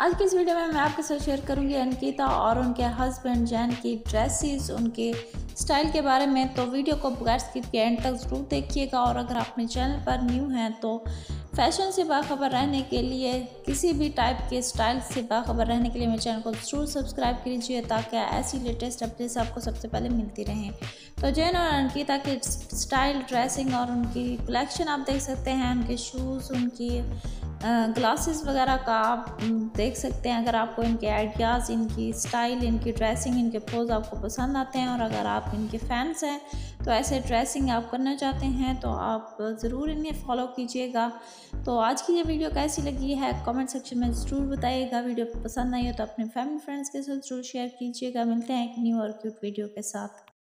आज की इस वीडियो में मैं आपके साथ शेयर करूँगी अंकिता और उनके हस्बैंड जैन की ड्रेसेस उनके स्टाइल के बारे में। तो वीडियो को बगैर स्किप के एंड तक ज़रूर देखिएगा और अगर आप अपने चैनल पर न्यू हैं तो फ़ैशन से बाखबर रहने के लिए, किसी भी टाइप के स्टाइल से बाखबर रहने के लिए मेरे चैनल को ज़रूर सब्सक्राइब कीजिए ताकि ऐसी लेटेस्ट अपडेट्स आपको सबसे पहले मिलती रहें। तो जैन और अंकिता के स्टाइल ड्रेसिंग और उनकी कलेक्शन आप देख सकते हैं, उनके शूज़ उनकी ग्लासेस वगैरह का आप देख सकते हैं। अगर आपको इनके आइडियाज़ इनकी स्टाइल इनकी ड्रेसिंग इनके पोज आपको पसंद आते हैं और अगर आप इनके फैंस हैं तो ऐसे ड्रेसिंग आप करना चाहते हैं तो आप ज़रूर इन्हें फॉलो कीजिएगा। तो आज की ये वीडियो कैसी लगी है कमेंट सेक्शन में ज़रूर बताइएगा। वीडियो पसंद आई हो तो अपने फैमिली फ्रेंड्स के साथ ज़रूर शेयर कीजिएगा। मिलते हैं एक न्यू और क्यूट वीडियो के साथ।